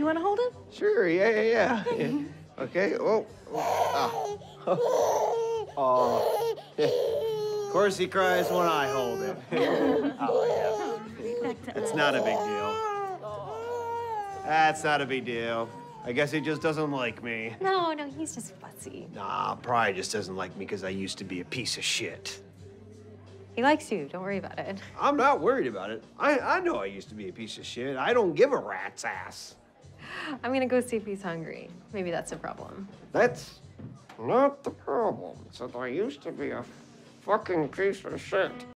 You want to hold him? Sure, yeah, yeah, yeah. yeah. Okay, oh, oh, ah. oh. Of course he cries when I hold him. oh, yeah. It's not a big deal. That's not a big deal. I guess he just doesn't like me. No, no, he's just fussy. Nah, probably just doesn't like me because I used to be a piece of shit. He likes you. Don't worry about it. I'm not worried about it. I, I know I used to be a piece of shit. I don't give a rat's ass. I'm gonna go see if he's hungry. Maybe that's a problem. That's not the problem. It's that I used to be a fucking piece of shit.